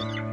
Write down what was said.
you.